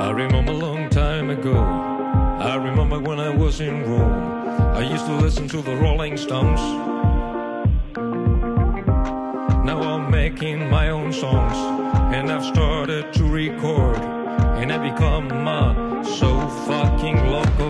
I remember a long time ago. I remember when I was in Rome. I used to listen to the Rolling Stones. Now I'm making my own songs, and I've started to record, and I become a so fucking local.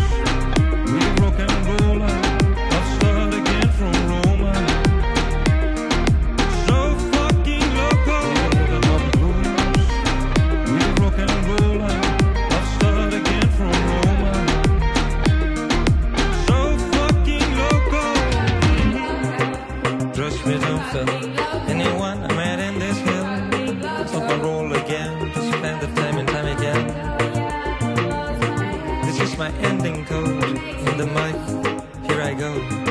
my ending code in the mic. Here I go.